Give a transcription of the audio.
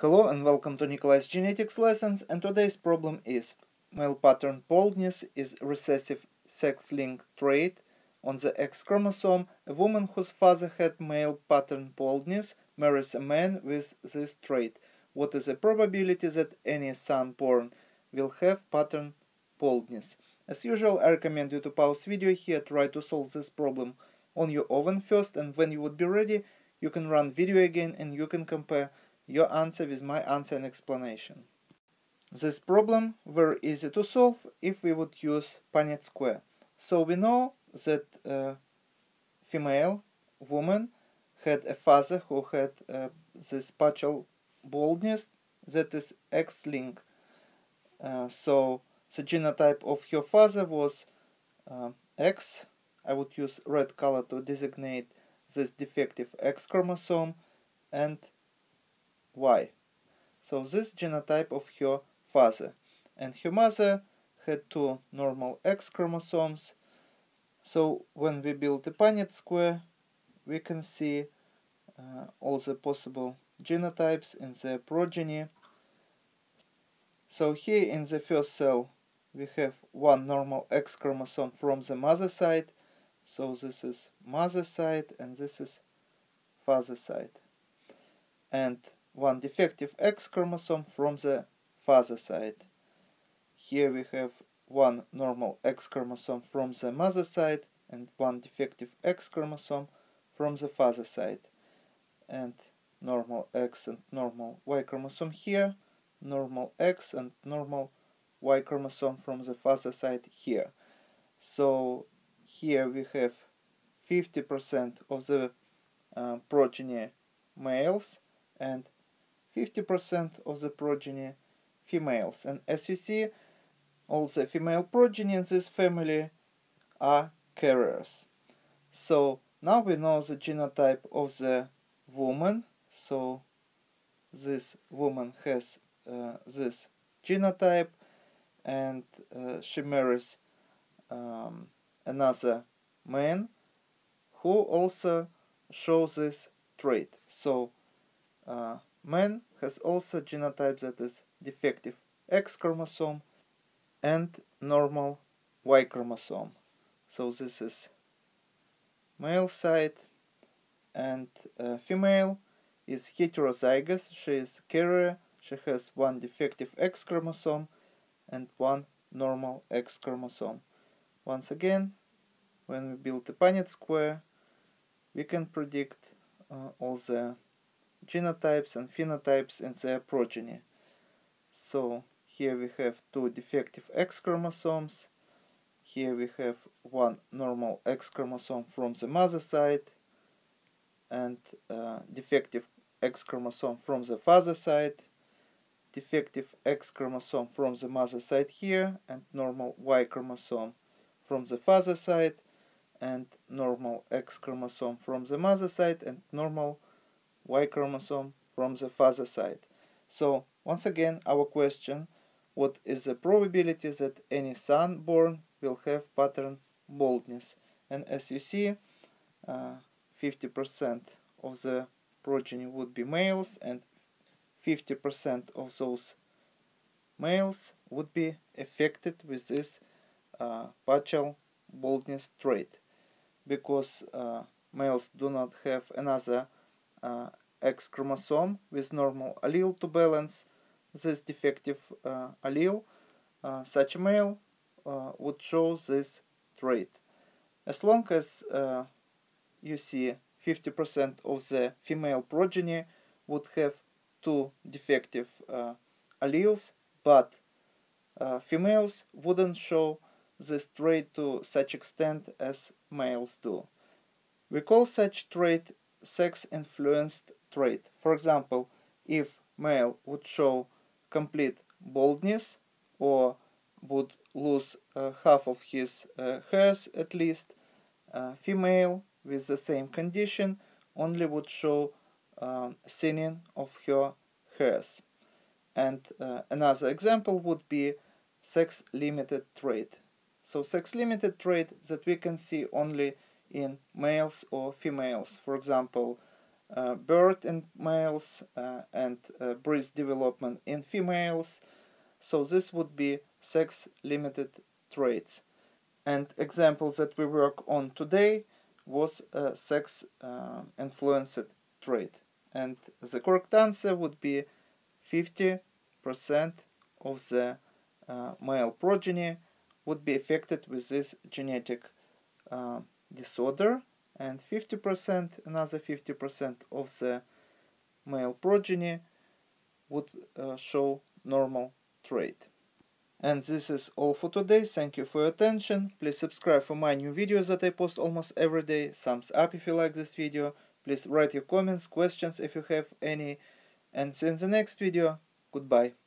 Hello and welcome to Nikolay's genetics lessons and today's problem is male pattern baldness is recessive sex-linked trait on the X chromosome. A woman whose father had male pattern baldness marries a man with this trait. What is the probability that any son born will have pattern baldness? As usual, I recommend you to pause video here, try to solve this problem on your own first and when you would be ready, you can run video again and you can compare your answer with my answer and explanation. This problem very easy to solve if we would use Punnett square. So we know that a female woman had a father who had uh, this partial baldness that is X-linked. Uh, so the genotype of her father was uh, X. I would use red color to designate this defective X chromosome and Y. So this genotype of her father. And her mother had two normal X chromosomes. So when we build a Punnett square, we can see uh, all the possible genotypes in the progeny. So here in the first cell, we have one normal X chromosome from the mother side. So this is mother side and this is father side. And one defective X chromosome from the father side. Here we have one normal X chromosome from the mother side and one defective X chromosome from the father side. And normal X and normal Y chromosome here, normal X and normal Y chromosome from the father side here. So here we have 50% of the uh, progeny males and 50% of the progeny females. And as you see, all the female progeny in this family are carriers. So now we know the genotype of the woman. So this woman has uh, this genotype and uh, she marries um, another man who also shows this trait. So uh, man has also genotype that is defective X chromosome and normal Y chromosome. So this is male side and uh, female is heterozygous. She is carrier. She has one defective X chromosome and one normal X chromosome. Once again, when we build a Punnett square, we can predict uh, all the genotypes and phenotypes in their progeny. So here we have two defective X chromosomes. Here we have one normal X chromosome from the mother side and uh, defective X chromosome from the father side, defective X chromosome from the mother side here, and normal Y chromosome from the father side, and normal X chromosome from the mother side, and normal Y chromosome from the father side. So once again our question what is the probability that any son born will have pattern baldness and as you see 50% uh, of the progeny would be males and 50% of those males would be affected with this uh, partial baldness trait because uh, males do not have another uh, X chromosome with normal allele to balance this defective uh, allele, uh, such a male would show this trait. As long as you see 50% of the female progeny would have two defective alleles, but females wouldn't show this trait to such extent as males do. We call such trait sex-influenced trait. For example, if male would show complete baldness or would lose uh, half of his uh, hairs at least, uh, female with the same condition only would show um, thinning of her hairs. And uh, another example would be sex-limited trait. So sex-limited trait that we can see only in males or females. For example, uh, birth in males uh, and uh, breast development in females. So this would be sex-limited traits. And examples that we work on today was a sex-influenced trait. And the correct answer would be 50% of the uh, male progeny would be affected with this genetic uh, disorder and 50% another 50% of the male progeny would uh, show normal trait. And this is all for today. Thank you for your attention. Please subscribe for my new videos that I post almost every day. Thumbs up if you like this video. Please write your comments, questions if you have any. And see you in the next video. Goodbye.